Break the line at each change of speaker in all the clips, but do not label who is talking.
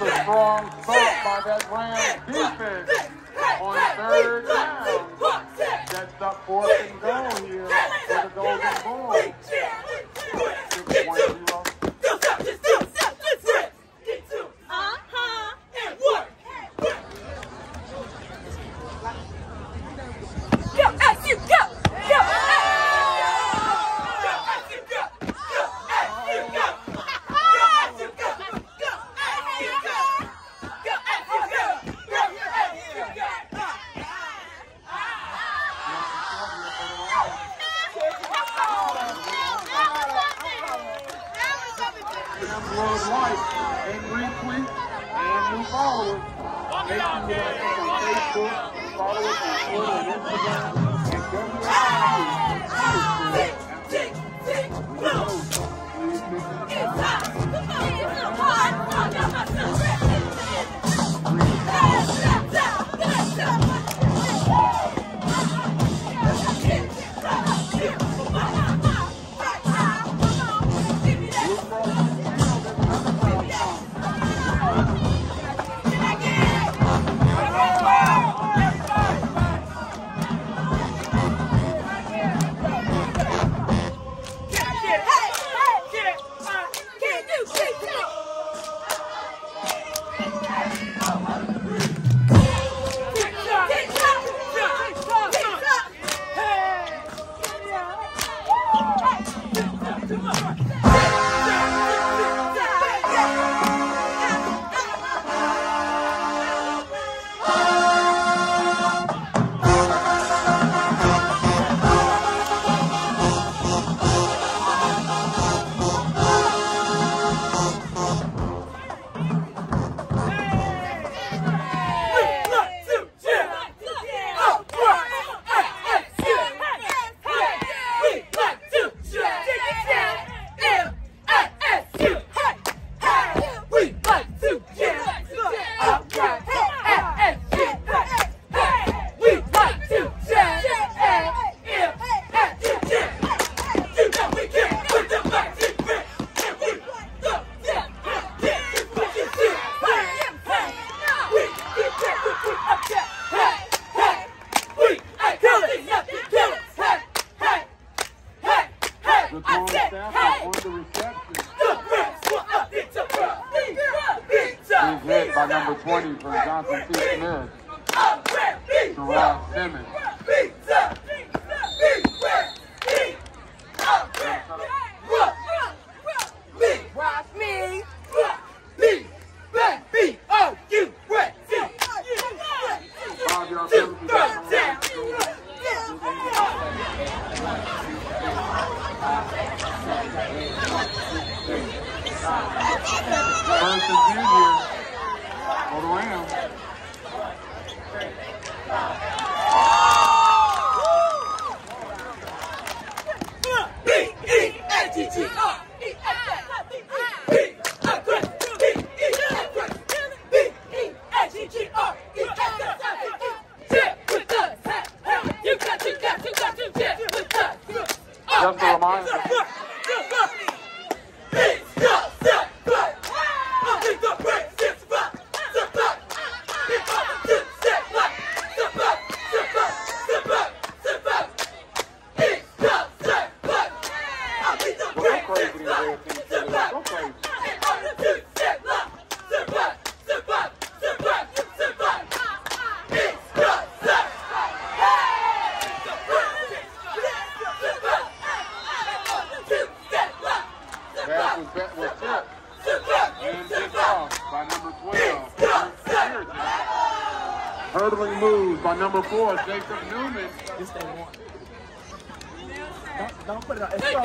a strong vote by that Rams defense on third down. That's the fourth and goal here for the Golden Boys. 然后过了哎撞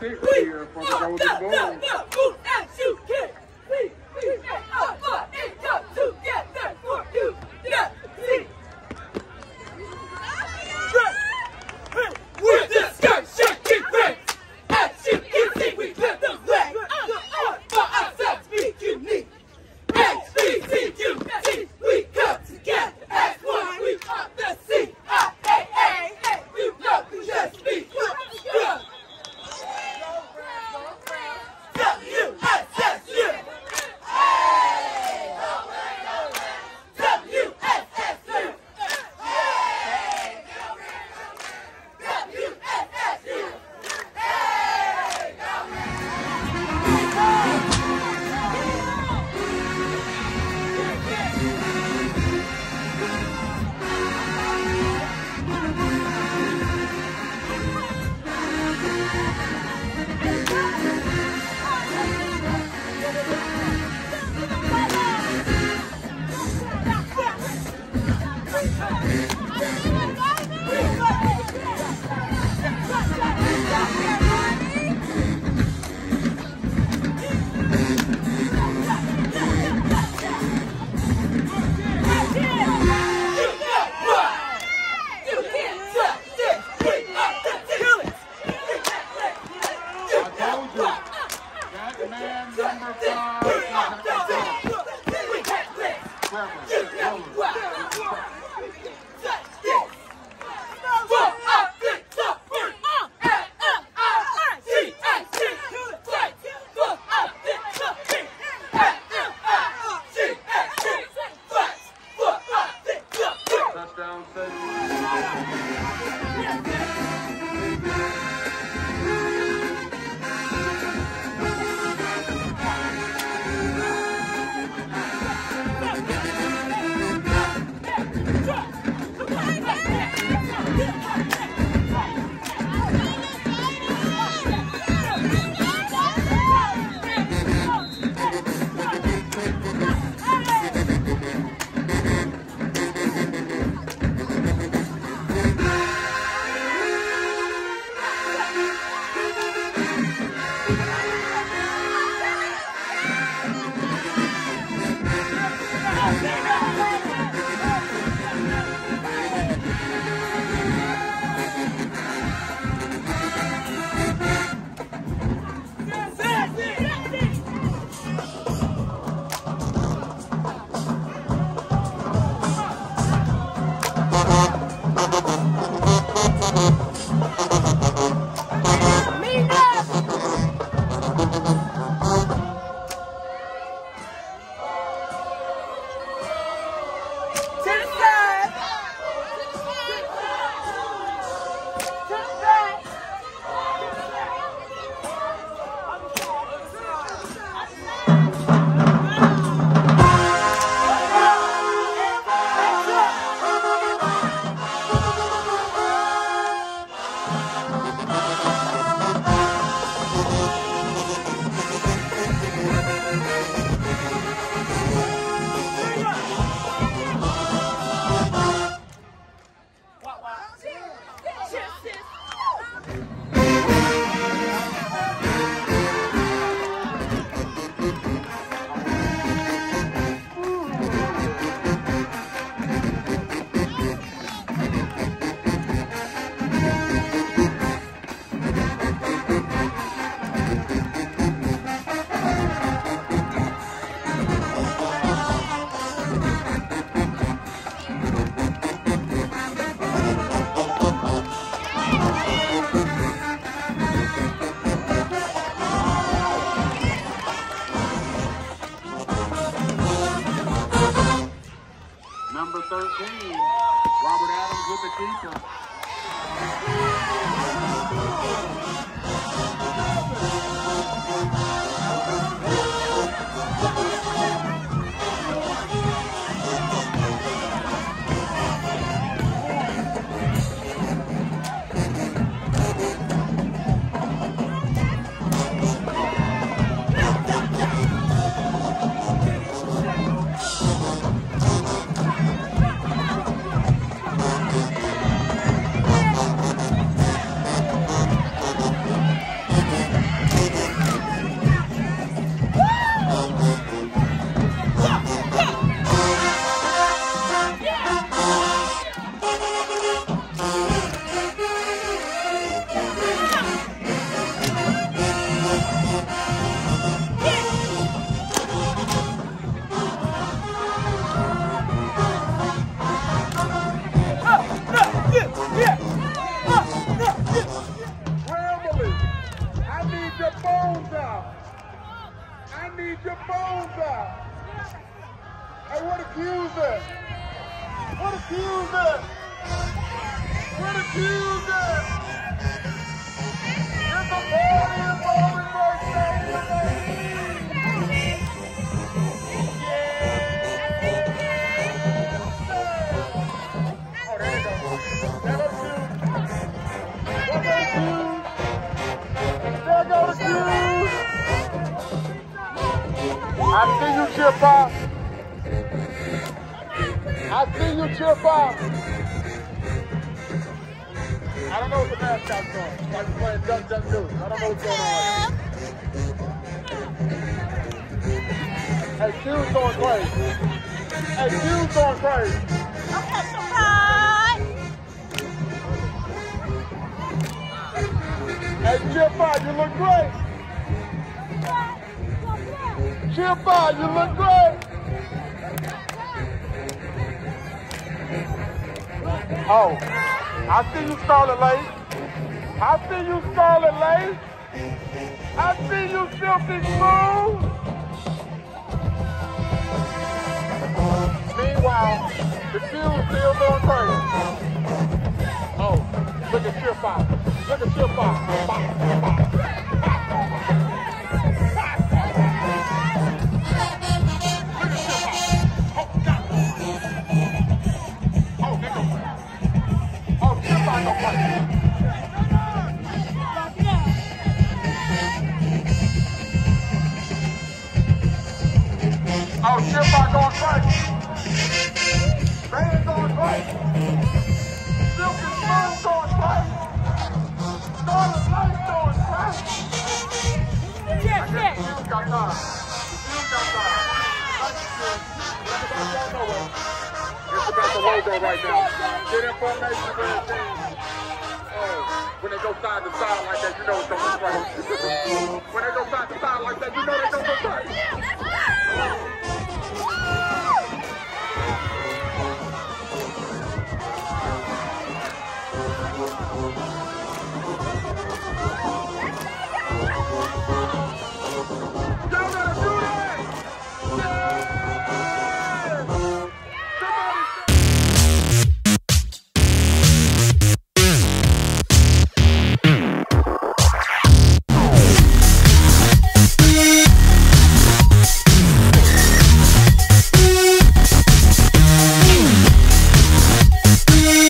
third
Yeah. 的追。
I see you, Chip Pop. I see you, Chip Pop. I don't know what the mascot's doing. Like playing Duck Duck Goose. I don't know what's going on. Hey, Q's going crazy. Hey, Q's going crazy. Chip Pop, you look great. Chip Pop, you look great. Oh, I see you, Scarlet Lake. I see you, Scarlet Lake. I see you, Filthy Smooth. Meanwhile, the Q's still going crazy. Oh, look at Chip Pop. Look at Chip Pop. go right now. Get in formation when they go side to side like that, you know it's almost right. when they go side to side like that, you know it's going to go right. Y'all gotta do that! Yeah.